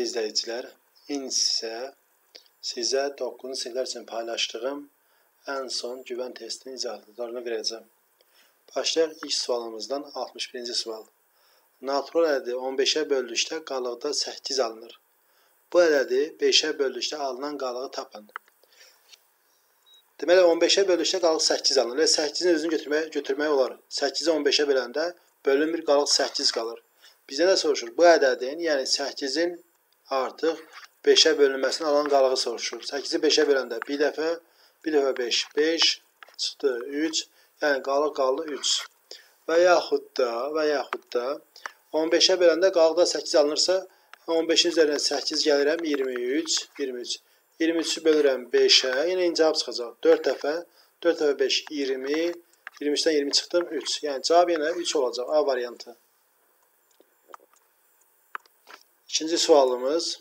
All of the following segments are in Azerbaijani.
Dəyərli izləyicilər, indi sizə sizə 9-cu siniflər üçün paylaşdığım ən son güvən testinin izahatlarını verəcəm. Başlayaq ilk sualımızdan 61-ci sual. Natural ədədi 15-ə böldükdə qalıqda 8 alınır. Bu ədədi 5-ə böldükdə alınan qalığı tapın. Deməli 15-ə böldükdə qalıq 8 alınır. Və 8-in özünü götürmək, götürmək olar. 8-i 15-ə böləndə bölünmür qalıq 8 qalır. Bizə nə soruşur? Bu ədədin, yəni 8-in artıq 5-ə bölünməsini alan qalığı soruşur. 8-i 5-ə böləndə bir dəfə, bir dəfə 5, 5 çıxdı 3, yəni qalıq qaldı 3. Və yaxud da, və yaxud da 15-ə böləndə qalıqda 8 alınırsa, 15-in üzərinə 8 gəlirəm 23, 23. 23-ü bölürəm 5-ə, yenə eyni cavab çıxacaq. 4 dəfə, 4 dəfə 5, 20, 23-dən 20 çıxdım 3. Yəni cavab yenə 3 olacaq, A variantı. İkinci sualımız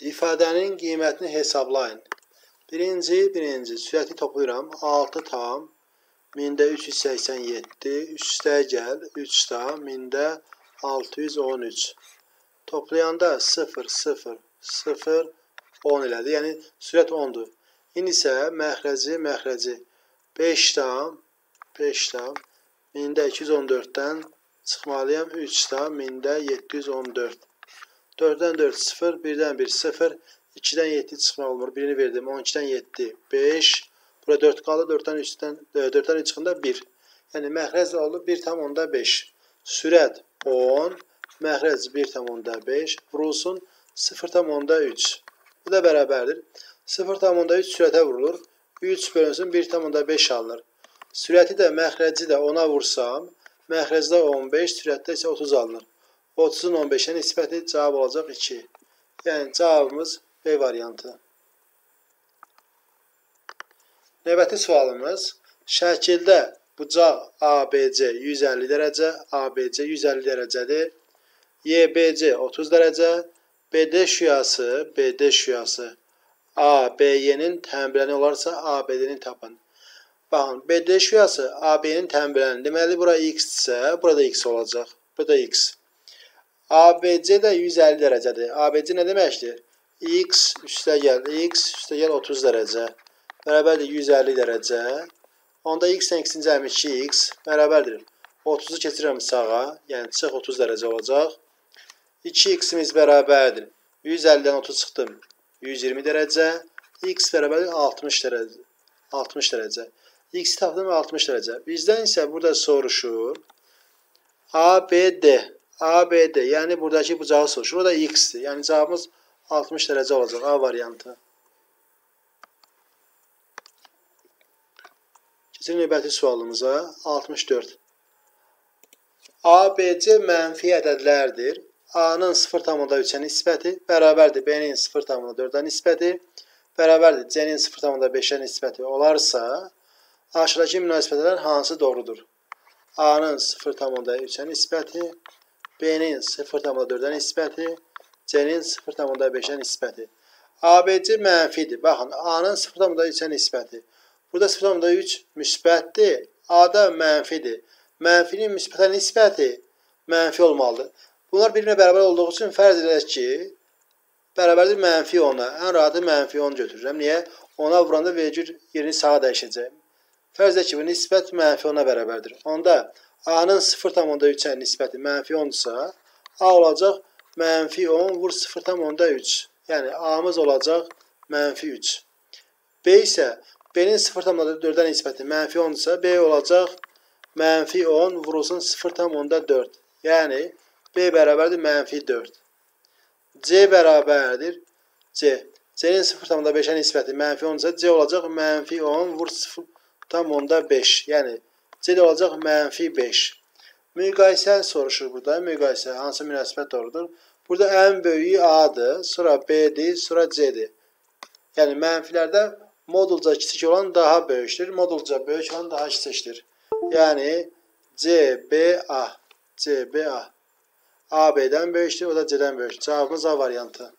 İfadənin qiymətini hesablayın. Birinci, birinci sürəti toplayıram. 6 tam 1000-də 387, üstə gəl 3 tam 1000-də 613. Toplayanda 0, 0, 0, 10 elədi. Yəni sürət 10-dur. İndi isə məxrəci, məxrəci 5 tam, 5 tam 1000-də 214-dən çıxmalıyam 3 tam 1000-də 714. 4-dən 4 0, 1-dən 1 0, 2-dən 7 çıxmaq olmur. Birini verdim. 12-dən 7 5. Bura 4 qaldı. 4-dən 3-dən 4-dən 3 çıxanda 1. Yəni məxrəc oldu 1,5. Sürət 10, məxrəc 1,5 vurulsun 0,3. Bu da bərabərdir. 0,3 sürətə vurulur. 3 bölünsün 1,5 alınır. Sürəti də məxrəci də 10-a vursam, məxrəcdə 15, sürətdə isə 30 alınır. 30-un 15-ə nisbəti cavab olacaq 2. Yəni cavabımız B variantı. Növbəti sualımız şəkildə bucaq ABC 150 dərəcə, ABC 150 dərəcədir. YBC 30 dərəcə, BD şüyası, BD şüyası ABY-nin tənbiləni olarsa ABD-ni tapın. Baxın, BD şüyası AB-nin tənbiləni. Deməli bura x-dirsə, burada x olacaq. Burada x. ABC də 150 dərəcədir. ABC nə deməkdir? X üstəgəl x üstəgəl 30 dərəcə bərabərdir 150 dərəcə. Onda x-lə x-in cəmi 2x bərabərdir. 30-u keçirəm sağa, yəni çıx 30 dərəcə olacaq. 2x-imiz bərabərdir. 150-dən 30 çıxdım. 120 dərəcə. x bərabərdir 60 dərəcə. 60 dərəcə. X tapdım 60 dərəcə. Bizdən isə burada soruşur. ABD ABD, yəni buradakı bucağı soruşur. O da x-dir. Yəni cavabımız 60 dərəcə olacaq. A variantı. Keçirik növbəti sualımıza. 64. ABC mənfi ədədlərdir. A-nın 0,3-ə nisbəti bərabərdir B-nin 0,4-ə nisbəti bərabərdir C-nin 0,5-ə nisbəti olarsa, aşağıdakı münasibətlər hansı doğrudur? A-nın 0,3-ə nisbəti B-nin 0,4-ə nisbəti, C-nin 0,5-ə nisbəti. ABC mənfidir. Baxın, A-nın 0,3-ə nisbəti. Burada 0,3 müsbətdir, A-da mənfidir. Mənfinin müsbətə nisbəti mənfi olmalıdır. Bunlar bir-birinə bərabər olduğu üçün fərz edək ki, bərabərdir mənfi 10-a. Ən rahatı mənfi 10 götürürəm. Niyə? Ona vuranda vergül yerini sağa dəyişəcək. Fərz edək ki, bu nisbət mənfi 10-a bərabərdir. Onda A-nın 0,3-ə nisbəti mənfi 10-dursa, A olacaq mənfi 10 vur 0,3. Yəni A-mız olacaq mənfi 3. B isə B-nin 0,4-ə nisbəti mənfi 10-dursa, B olacaq mənfi 10 vurulsun 0,4. Yəni B bərabərdir mənfi 4. C bərabərdir C. C-nin 0,5-ə nisbəti mənfi 10-dursa, C olacaq mənfi 10 vur 0,5. Yəni C olacaq mənfi 5. Müqayisə soruşur burada. Müqayisə hansı münasibət doğrudur? Burada ən böyüyü A-dır, sonra B-dir, sonra C-dir. Yəni mənfilərdə modulca kiçik olan daha böyükdür, modulca böyük olan daha kiçikdir. Yəni CBA, CBA. AB-dən böyükdür, o da C-dən böyükdür. Cavabımız A variantı.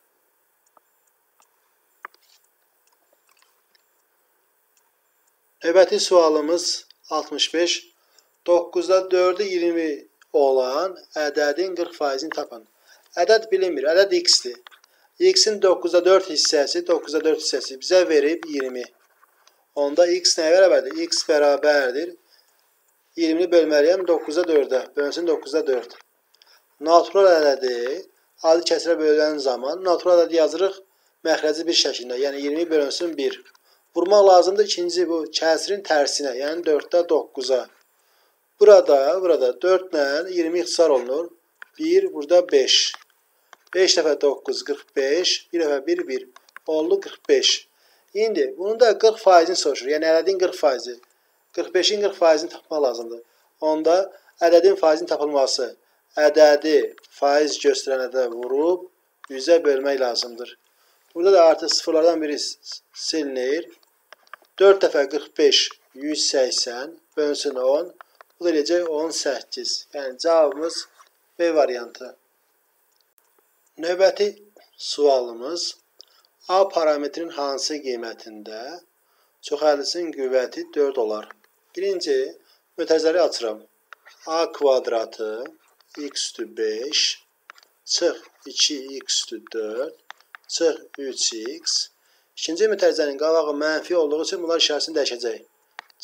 Növbəti sualımız 65. 9-da 4-ü 20 olan ədədin 40%-ni tapın. Ədəd bilinmir, ədəd x-dir. X-in 9-da 4 hissəsi, 9-da 4 hissəsi bizə verib 20. Onda x nəyə bərabərdir? x bərabərdir. 20-ni bölməliyəm 9-da 4-ə. Bölünsün 9-da 4. Natural ədədi adi kəsirə bölünən zaman natural ədədi yazırıq məxrəci bir şəklində. Yəni 20 bölünsün 1. Vurmaq lazımdır ikinci bu kəsirin tərsinə, yəni 4-də 9-a. Burada, burada 4 ilə 20 ixtisar olunur. 1, burada 5. 5 dəfə 9, 45. 1 dəfə 1, 1. Oldu 45. İndi bunun da 40 faizini soruşur. Yəni ədədin 40 faizi. 45-in 40 faizini tapmaq lazımdır. Onda ədədin faizinin tapılması ədədi faiz göstərən ədədə vurub 100-ə bölmək lazımdır. Burada da artıq sıfırlardan biri silinir. 4 dəfə 45 180 bölünsün 10. Bu da eləyəcək 18. Yəni cavabımız B variantı. Növbəti sualımız A parametrin hansı qiymətində çoxhəllisin qüvvəti 4 olar? Birinci mötərizələri açıram. A kvadratı x üstü 5 çıx 2x üstü 4 çıx 3x. İkinci mötərizənin qabağı mənfi olduğu üçün bunlar işarəsini dəyişəcək.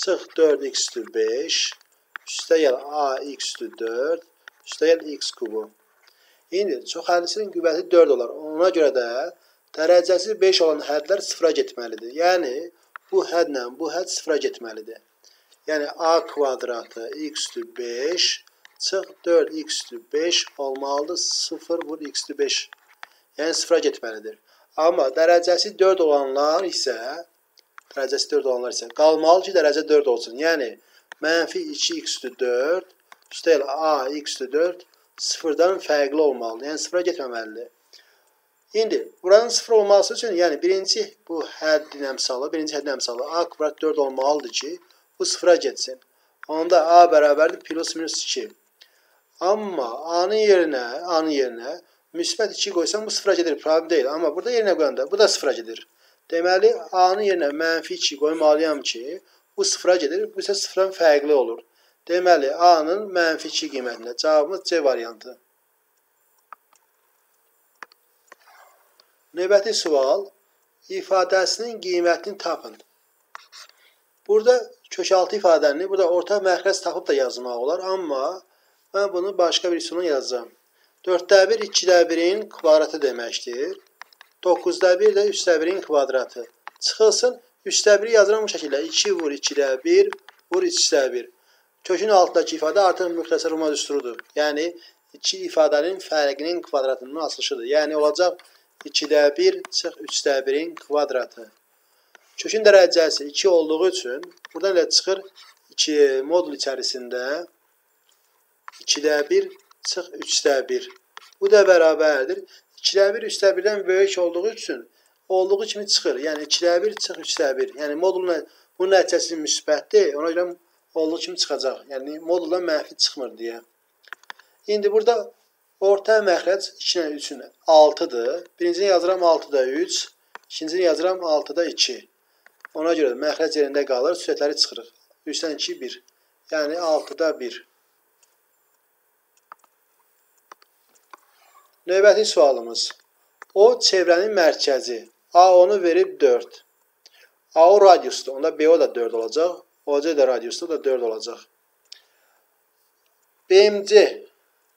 Çıx 4x üstü 5 üstəgəl ax üstü 4 üstəgəl x kubu. İndi çoxhəllisinin qüvvəti 4 olar. Ona görə də dərəcəsi 5 olan hədlər sıfıra getməlidir. Yəni bu hədlə bu hədd sıfıra getməlidir. Yəni a kvadratı x üstü 5 çıx 4 x üstü 5 olmalıdır. 0 vur x üstü 5. Yəni sıfıra getməlidir. Amma dərəcəsi 4 olanlar isə dərəcəsi 4 olanlar isə qalmalı ki, dərəcə 4 olsun. Yəni mənfi 2x üstü 4 üstəgəl a x üstü 4 sıfırdan fərqli olmalıdır. Yəni sıfıra getməməlidir. İndi buranın sıfır olması üçün, yəni birinci bu həddin əmsalı, birinci həddin əmsalı a kvadrat 4 olmalıdır ki, bu sıfıra getsin. Onda a bərabərdir plus minus 2. Amma a-nın yerinə, a-nın yerinə müsbət 2 qoysam bu sıfıra gedir, problem deyil. Amma burada yerinə qoyanda bu da sıfıra gedir. Deməli, a-nın yerinə mənfi 2 qoymalıyam ki, bu sıfıra gedir, bu isə sıfırdan fərqli olur. Deməli, A-nın mənfi 2 qiymətində. Cavabımız C variantı. Növbəti sual. İfadəsinin qiymətini tapın. Burada kökaltı ifadəni, burada orta məxrəc tapıb da yazmaq olar, amma mən bunu başqa bir üsulla yazacağam. 4də 1 2də 1-in kvadratı deməkdir. 9da 1 də 3də 1-in kvadratı. Çıxılsın 3də 1-i yazıram bu şəkildə. 2 vur 2də 1 vur 3də 1. Kökün altındakı ifadə artıq müxtəsər olma düsturudur. Yəni iki ifadənin fərqinin kvadratının açılışıdır. Yəni olacaq 2-də 1 çıx 3-də 1-in kvadratı. Kökün dərəcəsi 2 olduğu üçün buradan elə çıxır 2 modul içərisində 2-də 1 çıx 3-də 1. Bu da bərabərdir. 2-də 1 3-də 1-dən böyük olduğu üçün olduğu kimi çıxır. Yəni 2-də 1 çıx 3-də 1. Yəni modulun bunun nəticəsi müsbətdir. Ona görə olduğu kimi çıxacaq. Yəni moduldan mənfi çıxmır deyə. İndi burada orta məxrəc 2 ilə 3-ün 6-dır. Birincini yazıram 6-da 3, ikincini yazıram 6-da 2. Ona görə də məxrəc yerində qalır, sürətləri çıxırıq. 3-dən 2 1. Yəni 6-da 1. Növbəti sualımız. O çevrənin mərkəzi. A onu verib 4. A o radiusdur. Onda B o da 4 olacaq. OC də radiusu da 4 olacaq. BMC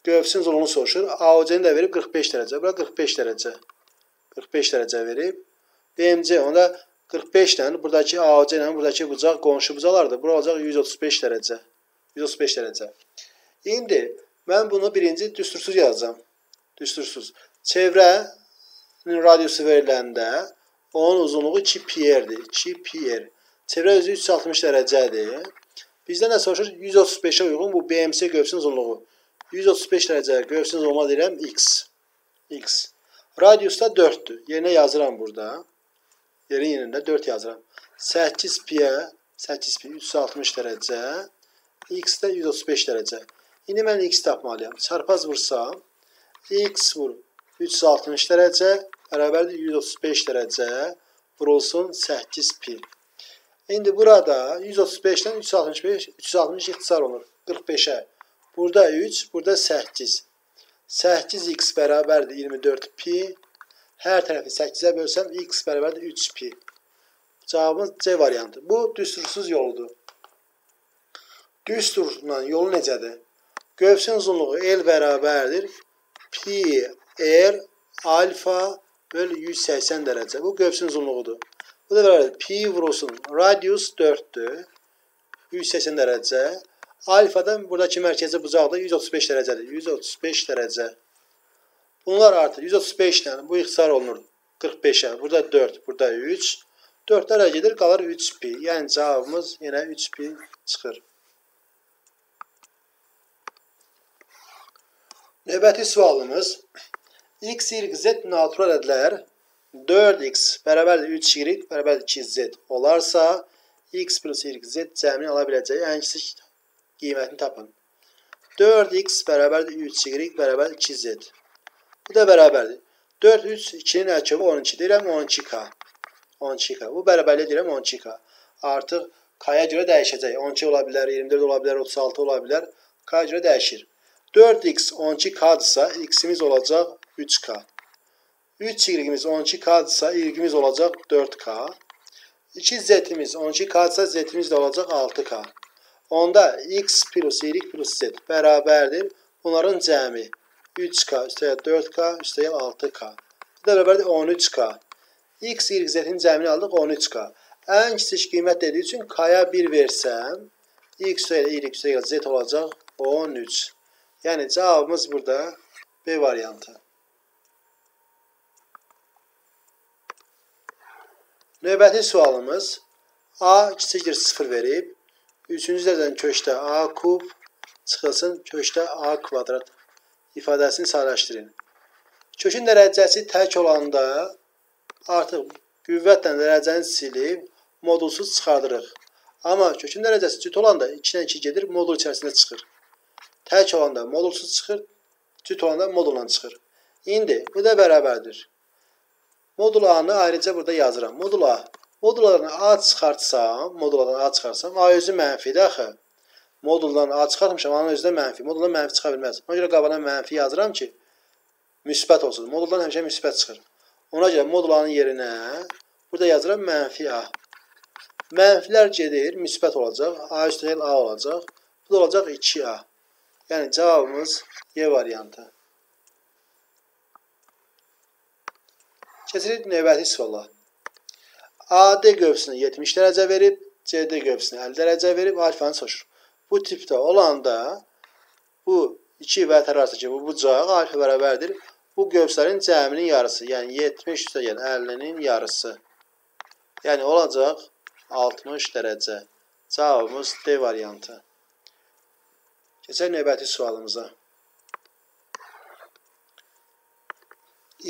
qövsün uzunluğunu soruşur. AOC-ni də verib 45 dərəcə. Bura 45 dərəcə. 45 dərəcə verib. BMC onda 45 ilə buradakı AOC ilə buradakı bucaq qonşu bucaqlardır. Bura olacaq 135 dərəcə. 135 dərəcə. İndi mən bunu birinci düstursuz yazacağam. Düstursuz. Çevrənin radiusu veriləndə onun uzunluğu 2 pi-dir. 2 pi-r. Çevrə özü 360 dərəcədir. Bizdən nə soruşur? 135-ə uyğun bu BMC qövsünün uzunluğu. 135 dərəcə qövsünün uzunluğu deyirəm x. x. Radius da 4-dür. Yerinə yazıram burada. Yerin yerində 4 yazıram. 8 pi-yə 8 pi 360 dərəcə. x də 135 dərəcə. İndi mən x tapmalıyam. Çarpaz vursam x vur 360 dərəcə bərabərdir 135 dərəcə vurulsun 8 pi. İndi burada 135-dən 365 360 ixtisar olur 45-ə. Burada 3, burada 8. 8x bərabərdir 24 pi. Hər tərəfi 8-ə bölsəm x bərabərdir 3 pi. Cavabımız C variantı. Bu düstursuz yoludur. Düsturla yolu necədir? Qövsün uzunluğu L bərabərdir. Pi R alfa bölü 180 dərəcə. Bu qövsün uzunluğudur. Bu da bərabərdir. Pi vurulsun. Radius 4-dür. 180 dərəcə. Alfadan buradakı mərkəzi bucaqda 135 dərəcədir. 135 dərəcə. Bunlar artır. 135 ilə bu ixtisar olunur. 45-ə. Burada 4, burada 3. 4-lər gedir, qalır 3 pi. Yəni cavabımız yenə 3 pi çıxır. Növbəti sualımız x, y, z natural ədlər 4x bərabərdir 3y bərabərdir 2z olarsa x plus y, z cəmini ala biləcəyi ən kiçik qiymətini tapın. 4x bərabərdir 3y bərabərdir 2z. Bu da bərabərdir. 4, 3, 2-nin əlçəbi 12 deyirəm 12k. 12k. Bu bərabərlik deyirəm 12k. Artıq k-ya görə dəyişəcək. 12 ola bilər, 24 ola bilər, 36 ola bilər. K-ya dəyişir. 4x 12k'dırsa x'imiz olacaq 3k. 3y'imiz 12k'dırsa y'imiz olacaq 4k. 2z'imiz 12k'dırsa z'imiz də olacaq 6k. Onda x plus y plus z bərabərdir. Bunların cəmi 3k üstəgəl 4k üstəgəl 6k. Bu da bərabərdir 13k. x, y, z-in cəmini aldıq 13k. Ən kiçik qiymət dediyi üçün k-ya 1 versəm, x üstəgəl y üstəgəl z olacaq 13. Yani cevabımız burada B variantı. Növbəti sualımız A kiçikdir 0 verib 3-cü dərəcənin köşdə A kub çıxılsın köşdə A kvadrat ifadəsini sadələşdirin. Kökün dərəcəsi tək olanda artıq qüvvətlə dərəcəni silib modulsuz çıxardırıq. Amma kökün dərəcəsi cüt olanda 2-dən 2 gedir, modul içərisində çıxır. Tək olanda modulsuz çıxır, cüt olanda modulla çıxır. İndi bu da bərabərdir. Modul A-nı ayrıca burada yazıram. Modul A. Modullardan A çıxartsam, modullardan A çıxarsam, A özü mənfidir axı. Moduldan A çıxartmışam, A-nın özü də mənfi. Moduldan mənfi çıxa bilməz. Ona görə qabana mənfi yazıram ki, müsbət olsun. Moduldan həmişə müsbət çıxır. Ona görə modul A-nın yerinə burada yazıram mənfi A. Mənfilər gedir, müsbət olacaq. A üstəgəl A olacaq. Bu da olacaq 2A. Yani cevabımız Y variantı. Keçirik növbəti suala. AD qövsünə 70 dərəcə verib, CD qövsünə 50 dərəcə verib, alfanı soruşur. Bu tipdə olanda bu iki və arasındakı bu bucaq alfa bərabərdir. Bu qövslərin cəminin yarısı, yəni 70 üstəgəl 50-nin yarısı. Yəni olacaq 60 dərəcə. Cavabımız D variantı. Keçək növbəti sualımıza.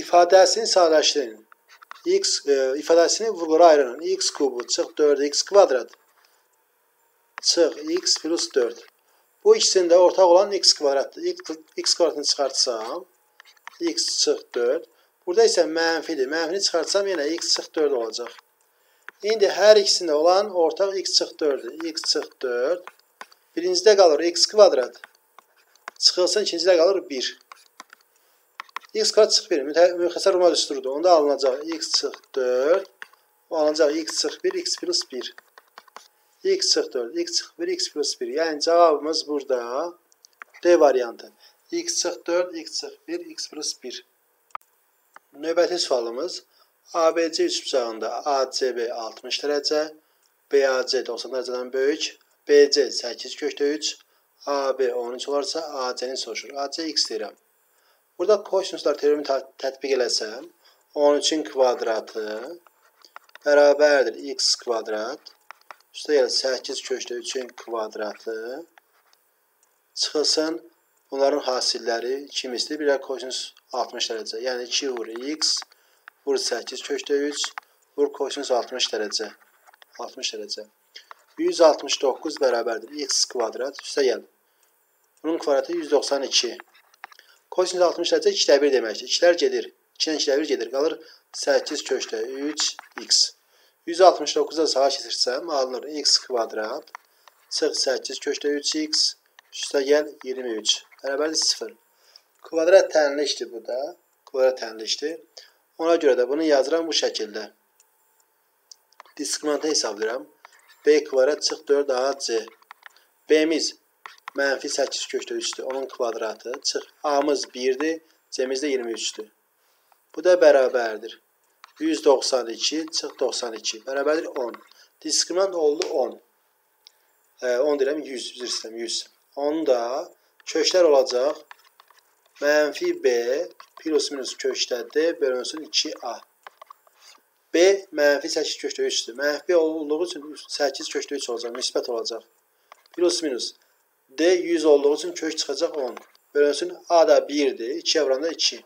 İfadəsini sadələşdirin. x e, ifadəsini vurğulara ayırın. x kubu çıx 4x kvadrat çıx x plus 4. Bu ikisində ortaq olan x kvadratdır. x, x kvadratını çıxartsam x çıx 4. Burada isə mənfidir. Mənfini çıxartsam yenə x çıx 4 olacaq. İndi hər ikisində olan ortaq x çıx 4-dür. x çıx 4 Birincidə qalır x kvadrat. Çıxılsın ikincidə qalır 1. x kvadrat çıx 1. Müxəssər Roma düsturudur. Onda alınacaq x çıx 4. O alınacaq x çıx 1, x plus 1. x çıx 4, x çıx 1, x plus 1. Yəni cavabımız burada D variantı. x çıx 4, x çıx 1, x plus 1. Növbəti sualımız ABC üçbucağında ACB 60 dərəcə, BAC 90 dərəcədən böyük, BC 8 kökdə 3, AB 13 olarsa AC-ni soruşur. AC x deyirəm. Burada kosinuslar teoremi tətbiq eləsəm, 13-ün kvadratı bərabərdir x kvadrat. Üstə gəlir 8 kökdə 3-ün kvadratı. Çıxılsın bunların hasilləri ikimizdir. Bir də kosinus 60 dərəcə. Yəni 2 vur x vur 8 kökdə 3 vur kosinus 60 dərəcə. 60 dərəcə. 169 bərabərdir x kvadrat üstə gəl. Bunun kvadratı 192. Kosinus 60 dərəcə 2-də 1 deməkdir. 2-lər gedir. 2-dən 2-də 1 gedir. Qalır 8 köşdə 3x. 169-da sağa keçirsəm alınır x kvadrat çıx 8 köşdə 3x Üstə gəl 23. Bərabərdir 0. Kvadrat tənlikdir bu da. Kvadrat tənlikdir. Ona görə də bunu yazıram bu şəkildə. Diskriminantı hesablayıram. B kvadrat çıx 4AC. B'miz mənfi 8 kökdə 3-dür. Onun kvadratı. Çıx. A'mız 1-dir. C'miz də 23-dür. Bu da bərabərdir. 192 çıx 92. Bərabərdir 10. Diskriminant oldu 10. E, 10 deyirəm 100. Üzr istəyirəm 100. 10 da köklər olacaq. Mənfi B plus minus kökdə D bölünsün 2A. B mənfi 8 kökdə 3-dür. Mənfi olduğu üçün 8 kökdə 3 olacaq. Müsbət olacaq. Plus minus D 100 olduğu üçün kök çıxacaq 10. Bölünsün A da 1-dir. 2-yə vuranda 2.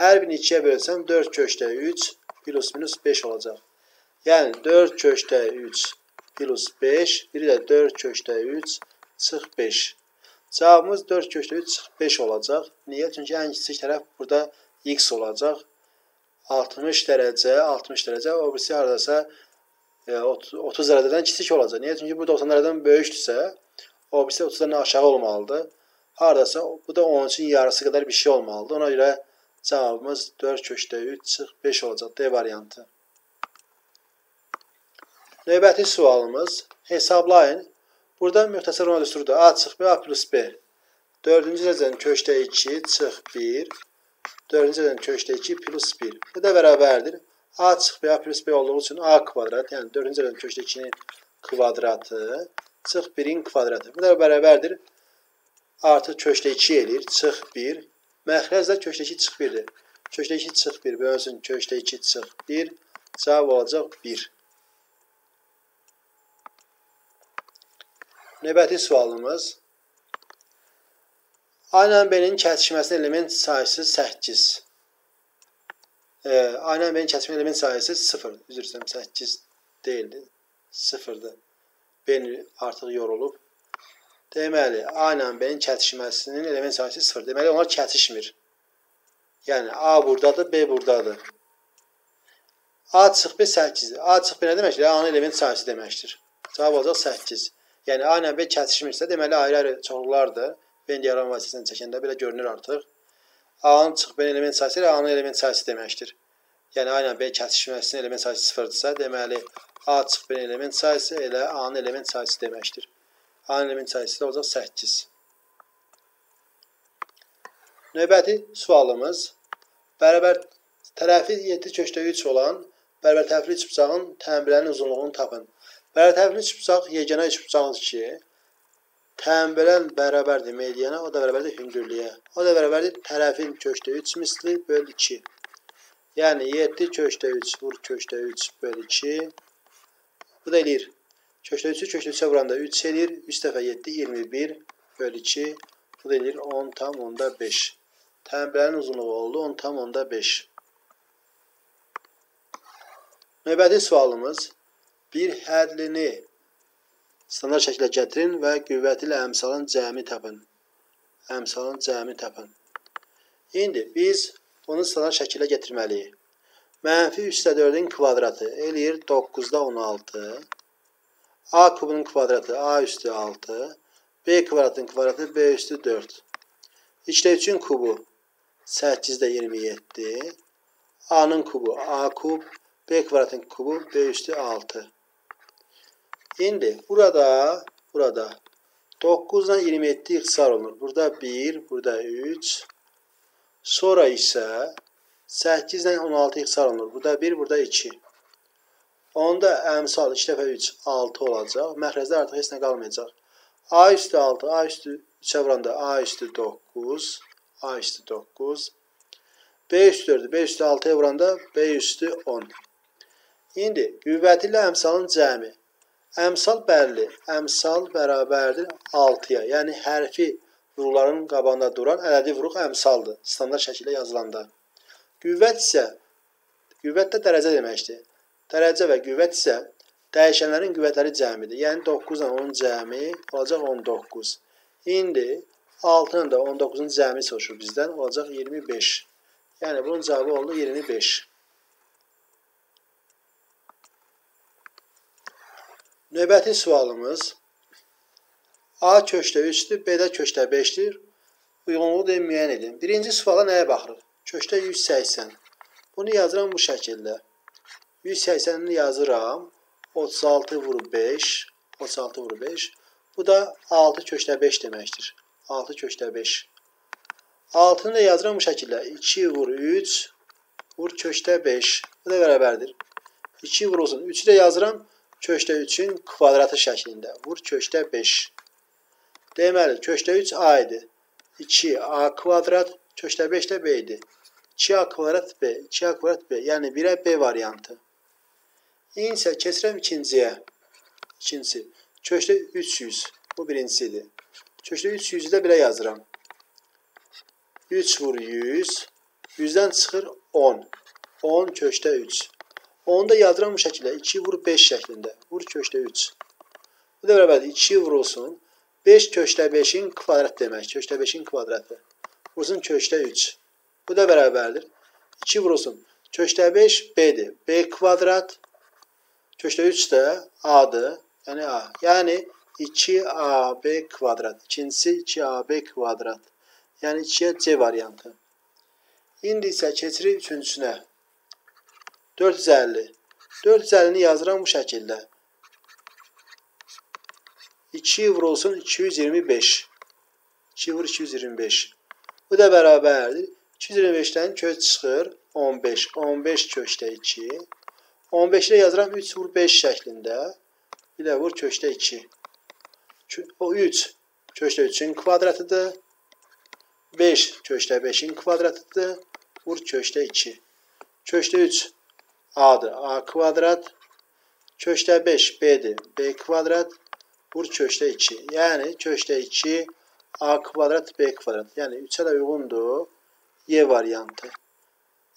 Hər birini 2-yə bölsəm 4 kökdə 3 plus minus 5 olacaq. Yəni 4 kökdə 3 plus 5, biri də 4 kökdə 3 çıx 5. Cavabımız 4 kökdə 3 çıx 5 olacaq. Niyə? Çünki ən kiçik tərəf burada x olacaq. 60 dərəcə, 60 dərəcə, o birisi haradasa 30 dərəcədən kiçik olacaq. Niyə? Çünki bu 90 dərəcədən böyükdürsə, o birisi 30-dan aşağı olmalıdır. Haradasa bu da onun üçün yarısı qədər bir şey olmalıdır. Ona görə Cavabımız 4 köşdə 3 çıx 5 olacaq. D variantı. Növbəti sualımız hesablayın. Burada müxtəsər roma düsturudur. A çıx B, A plus B. 4-cü dərəcənin köşdə 2 çıx 1. 4-cü dərəcənin köşdə 2 plus 1. Bu da bərabərdir. A çıx B, A plus B olduğu üçün A kvadrat, yəni 4-cü dərəcənin köşdə 2-nin kvadratı çıx 1-in kvadratı. Bu da bərabərdir. Artı köşdə 2 eləyir. Çıx 1 Məxrəz də köşdə 2 çıx 1-dir. Köşdə 2 çıx 1 bölünsün köşdə 2 çıx 1. Cavab olacaq 1. Növbəti sualımız A ilə B-nin kəsişməsinin element sayısı 8. E, A B-nin kəsişməsinin element sayısı 0. Üzr istəyirəm 8 deyildi. 0-dır. B artıq yorulub. Deməli, A B-nin kəsişməsinin element sayısı 0. Deməli, onlar kəsişmir. Yəni, A buradadır, B buradadır. A çıx B 8-dir. A çıx B nə deməkdir? A-nın element sayısı deməkdir. Cavab olacaq 8. Yəni, A ilə B kəsişmirsə, deməli, ayrı-ayrı çoxluqlardır. Ben diagram vasitəsini çəkəndə belə görünür artıq. A-nın çıx B-nin element sayısı ilə A-nın element sayısı deməkdir. Yəni, A ilə B kəsişməsinin element sayısı 0-dırsa, deməli, A çıx B-nin element sayısı elə A-nın element sayısı deməkdir. A element sayısı da olacaq 8. Növbəti sualımız bərabər tərəfi 7 köşdə 3 olan bərabər tərəfli üçbucağın tənbələrin uzunluğunu tapın. Bərabər tərəfli üçbucaq yeganə üçbucaqdır ki, tənbələn bərabərdir mediana, o da bərabərdir hündürlüyə. O da bərabərdir tərəfin köşdə 3 misli böl 2. Yəni 7 köşdə 3 vur köşdə 3 böl 2. Bu da eləyir Kökdə 3-ü kökdə 3-ə vuranda 3 eləyir. 3 dəfə 7, 21 böl 2. Bu da eləyir 10 tam onda 5. Tənbələrin uzunluğu oldu 10 tam onda 5. Növbəti sualımız bir hədlini standart şəklə gətirin və qüvvəti ilə əmsalın cəmi tapın. Əmsalın cəmi tapın. İndi biz bunu standart şəkildə gətirməliyik. Mənfi 3 4-ün kvadratı eləyir 9-da 16. A kubunun kvadratı A üstü 6. B kvadratın kvadratı B üstü 4. İçdə 3-ün kubu 8-də 27. A-nın kubu A kub. B kvadratın kubu B üstü 6. İndi burada burada 9-dan 27 ixtisar olunur. Burada 1, burada 3. Sonra isə 8-dən 16 ixtisar olunur. Burada 1, burada 2. Onda əmsal 2 dəfə 3 6 olacaq. Məxrəcdə artıq heç nə qalmayacaq. A üstü 6, A üstü 3-ə vuranda A üstü 9, A üstü 9. B üstü 4, B üstü 6-ya vuranda B üstü 10. İndi qüvvəti ilə əmsalın cəmi. Əmsal bəlli. Əmsal bərabərdir 6-ya. Yəni hərfi vuruqların qabağında duran ədədi vuruq əmsaldır. Standart şəkildə yazılanda. Qüvvət isə qüvvət də dərəcə deməkdir. Dərəcə və qüvvət isə dəyişənlərin qüvvətləri cəmidir. Yəni 9 ilə 10 cəmi olacaq 19. İndi 6 ilə də 19-un cəmi soruşur bizdən, olacaq 25. Yəni bunun cavabı oldu 25. Növbəti sualımız A köşdə 3-dür, B də köşdə 5-dir. Uyğunluğu da müəyyən edin. Birinci suala nəyə baxırıq? Köşdə 180. Bunu yazıram bu şəkildə. 180-ni yazıram. 36 vur 5. 36 vur 5. Bu da 6 köşdə 5 deməkdir. 6 köşdə 5. 6-nı da yazıram bu şəkildə. 2 vur 3 vur köşdə 5. Bu da bərabərdir. 2 vurulsun. 3-ü də yazıram köşdə 3-ün kvadratı şəklində. Vur köşdə 5. Deməli, köşdə 3 A idi. 2A kvadrat, köşdə 5 də B idi. 2A kvadrat B, 2A kvadrat B. Yəni 1-ə B variantı. İndi isə keçirəm ikinciyə. İkincisi. Köşdə 300. Bu birincisidir. Köşdə 300-ü də 1-ə yazıram. 3 vur 100. 100-dən çıxır 10. 10 köşdə 3. Onu da yazıram bu şəkildə. 2 vur 5 şəklində. Vur köşdə 3. Bu da bərabərdir. 2 vurulsun. 5 köşdə 5-in kvadrat demək. Köşdə 5-in kvadratı. Vursun köşdə 3. Bu da bərabərdir. 2 vurulsun. Köşdə 5 B-dir. B kvadrat. Köşdə 3 də A-dır. Yəni A. Yəni 2AB kvadrat. İkincisi 2AB kvadrat. Yəni 2-yə C variantı. İndi isə keçirik üçüncüsünə. 450. 450-ni yazıram bu şəkildə. 2 vurulsun 225. 2 vur 225. Bu da bərabərdir. 225-dən kök çıxır 15. 15 kökdə 2. 15-i də yazıram 3 vur 5 şəklində. Bir də vur kökdə 2. O 3 kökdə 3-ün kvadratıdır. 5 kökdə 5-in kvadratıdır. Vur kökdə 2. Kökdə 3 A'dır. A kvadrat. Köşdə 5 B'dir. B kvadrat. Vur köşdə 2. Yəni köşdə 2 A kvadrat B kvadrat. Yəni 3-ə də uyğundur. Y variantı.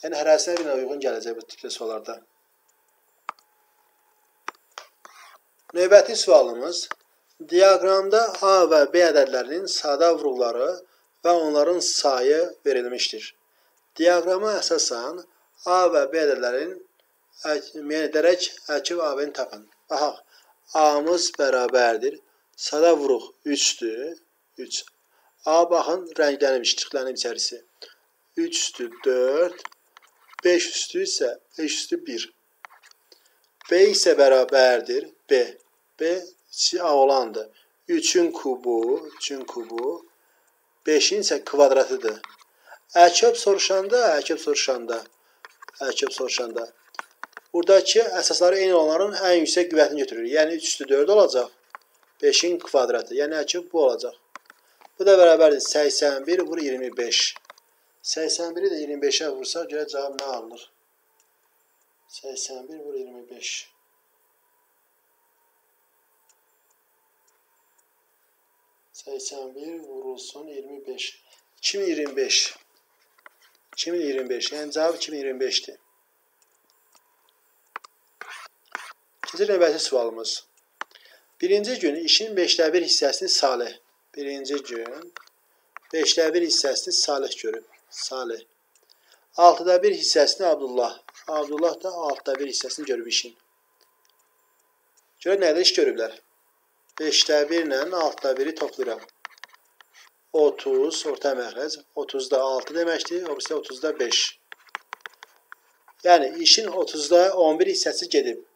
Yəni hərəsinə birinə uyğun gələcək bu tipli suallarda. Növbəti sualımız diaqramda A və B ədədlərinin sadə vuruqları və onların sayı verilmişdir. Diaqrama əsasən A və B ədədlərinin müəyyən edərək əkib AB-ni tapın. Baxaq, A-mız bərabərdir. Sada vuruq 3-dür. 3. A baxın, rənglənib, iştiqlənib içərisi. 3 üstü 4, 5 üstü isə 5 üstü 1. B isə bərabərdir B. B A olandır. 3-ün kubu, 3-ün kubu, 5-in isə kvadratıdır. Əkəb soruşanda, əkəb soruşanda, əkəb soruşanda Buradakı əsasları eyni olanların ən yüksək qüvvətini götürür. Yəni 3 üstü 4 olacaq. 5-in kvadratı. Yəni ki bu olacaq. Bu da bərabərdir 81 vur 25. 81-i də 25-ə vursaq görə cavab nə alınır? 81 vur 25. Səksən bir vurulsun 25. 2025. 2025. Yəni cavab 2025-dir. İkinci növbəti sualımız. Birinci gün işin 5də 1 hissəsini Salih. Birinci gün 5də 1 hissəsini Salih görüb. Salih. 6da 1 hissəsini Abdullah. Abdullah da 6da 1 hissəsini görüb işin. Görə nədə iş görüblər? 5də 1 ilə 6da 1-i toplayıram. 30 orta məxrəc. 30-da 6 deməkdir. O birisi 30-da 5. Yəni işin 30-da 11 hissəsi gedib.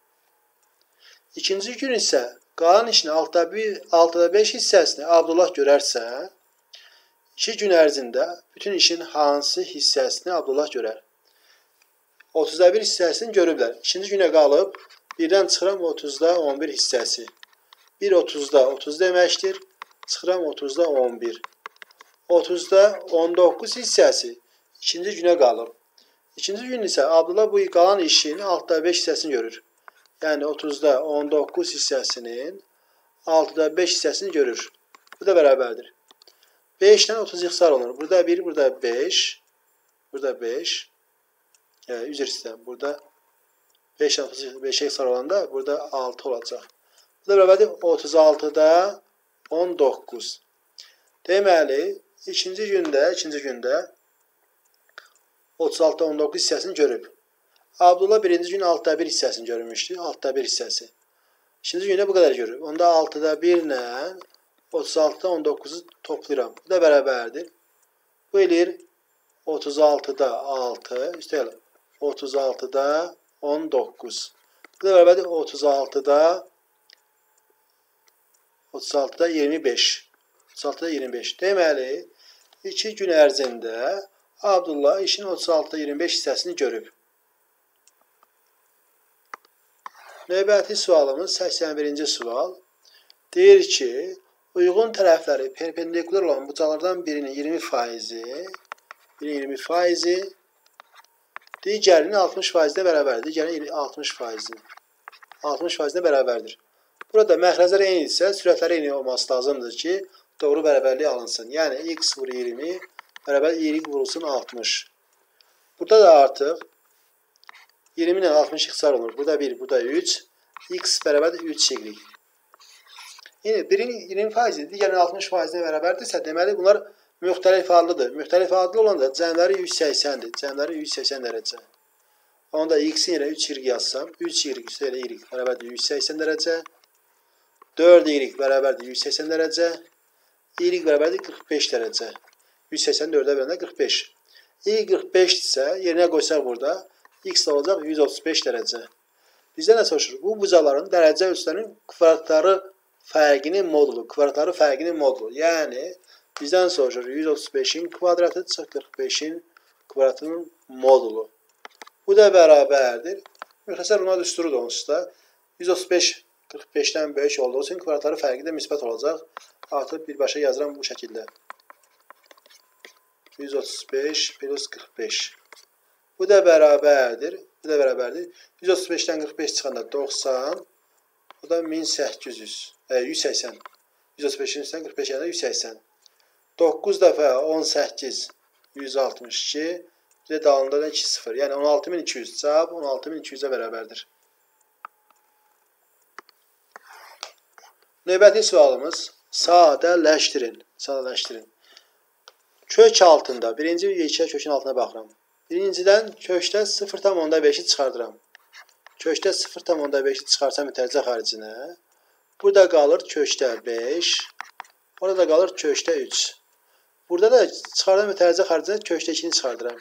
İkinci gün isə qalan işin 6-da 1, 6-da 5 hissəsini Abdullah görərsə, 2 gün ərzində bütün işin hansı hissəsini Abdullah görər? 30-da 1 hissəsini görüblər. İkinci günə qalıb 1-dən çıxıram 30-da 11 hissəsi. 1 30-da 30 deməkdir. Çıxıram 30-da 11. 30-da 19 hissəsi ikinci günə qalıb. İkinci gün isə Abdullah bu qalan işin 6-da 5 hissəsini görür. Yəni 30-da 19 hissəsinin 6-da 5 hissəsini görür. Bu da bərabərdir. 5-dən 30 ixtisar olunur. Burada 1, burada 5, burada 5. Yəni üzr istəyirəm. Burada 5-dən 30 5-ə ixtisar olanda burada 6 olacaq. Bu da bərabərdir 36-da 19. Deməli, ikinci gündə, ikinci gündə 36-da 19 hissəsini görüb. Abdullah birinci gün 6'da 1 hissəsini görmüşdü. 6'da 1 hissəsi. İkinci gündə bu qədər görüb. Onda 6'da 1 ilə 36-dan 19-u toplayıram. Bu da bərabərdir. Bu eləyir 36-da 6, üstəlik 36-da 19. Bu da bərabərdir 36-da 36-da 25. 36-da 25. Deməli, 2 gün ərzində Abdullah işin 36-da 25 hissəsini görüb. Növbəti sualımız 81-ci sual. Deyir ki, uyğun tərəfləri perpendikular olan bucaqlardan birinin 20 faizi, birinin 20 faizi, digərinin 60 faizinə bərabərdir. Digərinin 60 faizi. 60 faizinə bərabərdir. Burada məxrəclər eyni isə sürətləri eyni olması lazımdır ki, doğru bərabərlik alınsın. Yəni x vur 20 bərabər y vurulsun 60. Burada da artıq 20 ilə 60 ixtisar olur. Burada 1, burada 3. x bərabərdir 3y. Yəni birinin 20 faizi, digərinin 60 faizinə bərabərdirsə, deməli bunlar müxtəlif adlıdır. Müxtəlif adlı olanda cəmləri 180-dir. Cəmləri 180 dərəcə. Onda x-in yerə 3 y yazsam, 3 y üstə y bərabərdir 180 dərəcə. 4 y bərabərdir 180 dərəcə. y bərabərdir 45 dərəcə. 184-ə böləndə 45. y 45 isə yerinə qoysaq burada x olacaq 135 dərəcə. Bizdə nə soruşur? Bu bucaqların dərəcə ölçülərinin kvadratları fərqinin modulu, kvadratları fərqinin modulu. Yəni bizdən soruşur 135-in kvadratı çıx 45-in kvadratının modulu. Bu da bərabərdir. Müxtəsər buna düsturudur onsuz da. 135 45-dən böyük olduğu üçün kvadratları fərqi də müsbət olacaq. Artıq birbaşa yazıram bu şəkildə. 135 plus 45. Bu da bərabərdir. Bu da bərabərdir. 135-dən 45 çıxanda 90. Bu da 1800. E, 180. 135-in üstündən 45 yəni 180. 9 dəfə 18 162. Bir də dalında da 2 0. Yəni 16200. Cavab 16200-ə bərabərdir. Növbəti sualımız sadələşdirin. Sadələşdirin. Kök altında birinci yekə kökün altına baxıram. Birincidən kökdə 0,5-i çıxardıram. Kökdə 0,5-i çıxarsam mütərizə xaricinə. Burada qalır kökdə 5. Orada qalır kökdə 3. Burada da çıxardan mütərizə xaricinə kökdə 2-ni çıxardıram.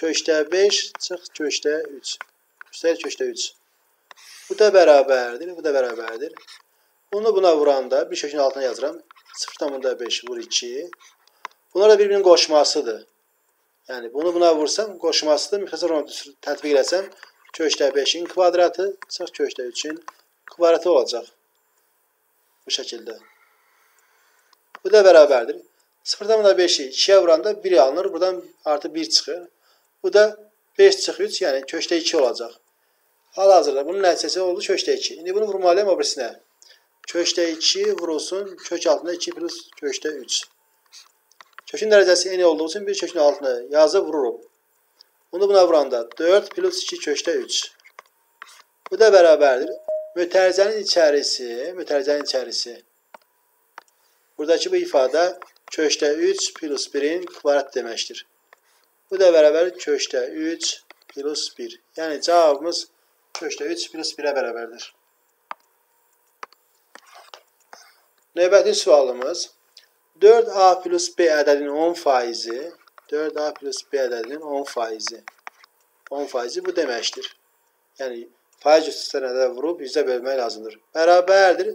Kökdə 5 çıx kökdə 3. Üstəlik kökdə 3. Bu da bərabərdir, bu da bərabərdir. Bunu buna vuranda bir kökün altına yazıram. 0,5 vur 2. Bunlar da bir-birinin qoşmasıdır. Yəni bunu buna vursam qoşmasıdır. Müxtəsər onu tətbiq etsəm kökdə 5-in kvadratı çıx kökdə 3-in kvadratı olacaq. Bu şəkildə. Bu da bərabərdir. 0,5-i 2-yə vuranda 1 alınır. Buradan artı 1 çıxır. Bu da 5 çıx 3, yəni kökdə 2 olacaq. Hal-hazırda bunun nəticəsi oldu kökdə 2. İndi bunu vurmalıyam o birisinə. Kökdə 2 vurulsun kök altında 2 plus kökdə 3. Kökün dərəcəsi eyni olduğu üçün bir kökün altına yazıb vururum. Bunu buna vuranda 4 plus 2 kökdə 3. Bu da bərabərdir. Mütərizənin içərisi, mütərizənin içərisi. Buradakı bu ifadə kökdə 3 plus 1-in kvadrat deməkdir. Bu da bərabər kökdə 3 plus 1. Yəni cavabımız kökdə 3 plus 1-ə bərabərdir. Növbəti sualımız 4a plus b ədədinin 10 faizi 4A plus B ədədinin 10 faizi. 10 faizi bu deməkdir. Yəni, faiz üstündən ədədə vurub 100-ə bölmək lazımdır. Bərabərdir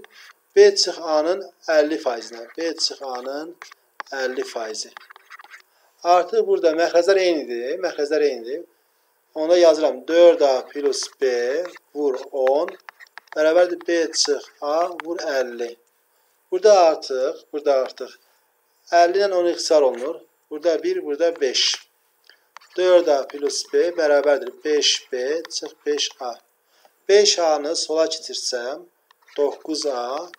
B çıx A-nın 50 faizinə. B çıx A-nın 50 faizi. Artıq burada məxrəclər eynidir. Məxrəclər eynidir. Onda yazıram 4A plus B vur 10 bərabərdir B çıx A vur 50. Burada artıq, burada artıq 50 ilə 10 ixtisar olunur. Burada 1, burada 5. 4A plus B bərabərdir. 5B çıx 5A. 5A-nı sola getirsəm 9A,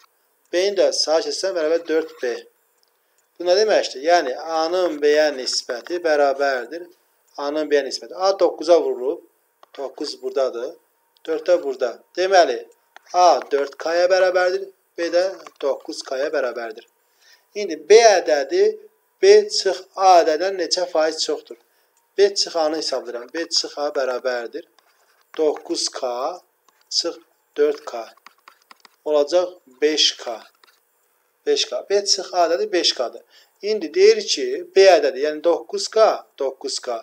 B-ni də sağa keçsəm bərabər 4B. Bu nə deməkdir? Yəni A-nın B-yə nisbəti bərabərdir. A-nın B-yə nisbəti. A 9-a vurulub. 9 buradadır. 4 də burada. Deməli, A 4K-ya bərabərdir. B də 9K-ya bərabərdir. İndi B ədədi B çıx A ədədindən neçə faiz çoxdur? B çıx A-nı hesablayıram. B çıx A bərabərdir. 9K çıx 4K olacaq 5K. 5K. B çıx A ədədi 5K-dır. İndi deyir ki, B ədədi, yəni 9K, 9K.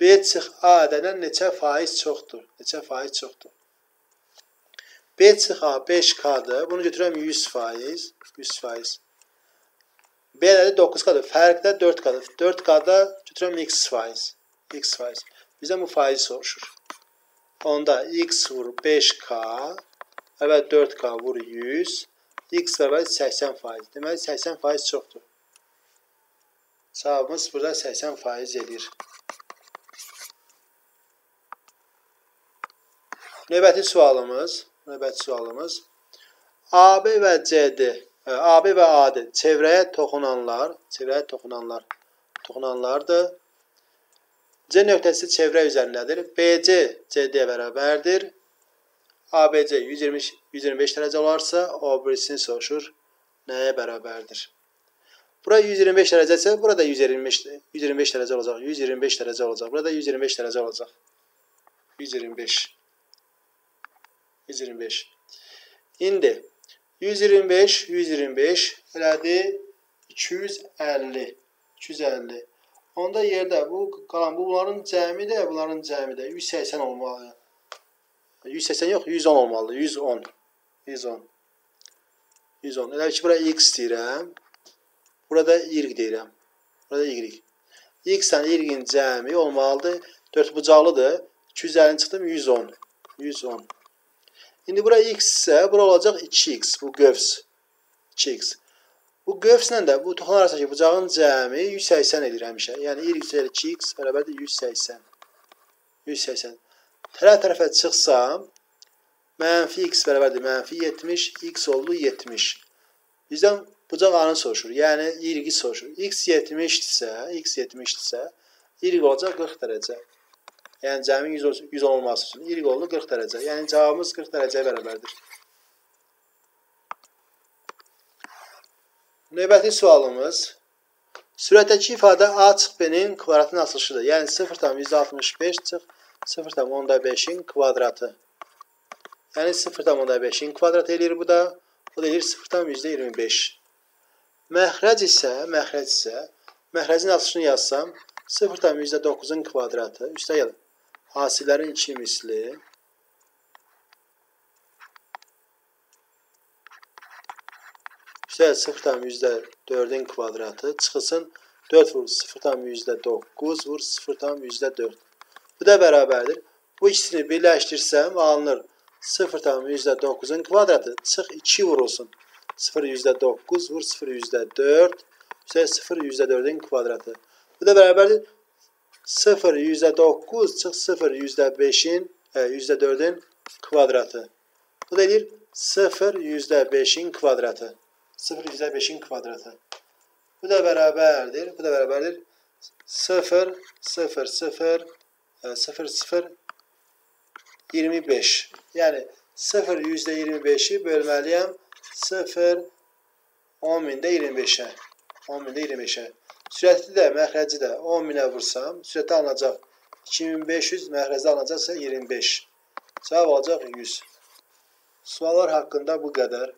B çıx A ədədindən neçə faiz çoxdur? Neçə faiz çoxdur? B çıx A 5K-dır. Bunu götürürəm 100 faiz. 100 faiz. B ədədi 9K-dır. Fərq də 4K-dır. 4K-da götürürəm x faiz. x faiz. Bizdən bu faizi soruşur. Onda x vur 5K və 4K vur 100. X bərabər 80 faiz. Deməli 80 faiz çoxdur. Cavabımız burada 80 faiz edir. Növbəti sualımız, növbəti sualımız AB və CD, AB və AD çevrəyə toxunanlar, çevrəyə toxunanlar, toxunanlardır. C nöqtəsi çevrə üzərindədir. BC CD-yə bərabərdir. ABC 120 125 dərəcə olarsa, o birisini soruşur. Nəyə bərabərdir? Bura 125 dərəcəsə, burada 125 125 dərəcə olacaq. 125 dərəcə olacaq. Burada 125 dərəcə olacaq. 125 125 İndi 125 125 elədi 250 250 Onda yerdə bu qalan bunların cəmi də, bunların cəmi də 180 olmalı. 180 yox, 110 olmalıdır. 110. 110. 110. Elə ki, bura x deyirəm. Burada y deyirəm. Burada y. X-lə y-in cəmi olmalıdır. 4 bucaqlıdır. 250 çıxdım 110. 110. İndi bura x isə bura olacaq 2x. Bu qövs. 2x. Bu qövslə də bu toxunan arasındakı bucağın cəmi 180 edir həmişə. Yəni y üzəri 2x bərabərdir 180. 180. Tərəf tərəfə çıxsam mənfi x bərabərdir mənfi 70, x oldu 70. Bizdən bucaq A-nı soruşur. Yəni y soruşur. X 70-dirsə, x 70-dirsə, y olacaq 40 dərəcə. Yəni cəmi 100, 110 olması üçün y oldu 40 dərəcə. Yəni cavabımız 40 dərəcəyə bərabərdir. Növbəti sualımız Sürətdəki ifadə A çıx B-nin kvadratının açılışıdır. Yəni 0,165 çıx 0,5-in kvadratı. Yəni 0,5-in kvadrat eləyir bu da. Bu da eləyir 0,25. Məxrəc isə, məxrəc isə, məxrəcin açılışını yazsam, 0,9-un kvadratı, üstəgəl hasillərin 2 misli, üstəgəl 0,4-ün kvadratı, çıxılsın 4 vur 0,9 vur 0,4. Bu da bərabərdir. Bu ikisini birləşdirsəm, alınır 0,9-un kvadratı, çıx 2 vurulsun. 0 yüzde 9 vur 0 yüzde 4 ise 0 yüzde 4'ün kvadratı. Bu da bərabərdir 0 yüzde 9 çıx 0 yüzde 5'in e, yüzde 4'ün kvadratı. Bu da edir 0 yüzde 5'in kvadratı. 0 yüzde 5'in kvadratı. Bu da bərabərdir. Bu da bərabərdir 0 0 0 0 0 25. Yəni 0 yüzde 25'i bölməliyəm 0 10 mində 25-ə. 10 mində 25-ə. Sürəti də, məxrəci də 10 minə vursam, sürəti alınacaq 2500, məxrəci alınacaqsa 25. Cavab alacaq 100. Suallar haqqında bu qədər.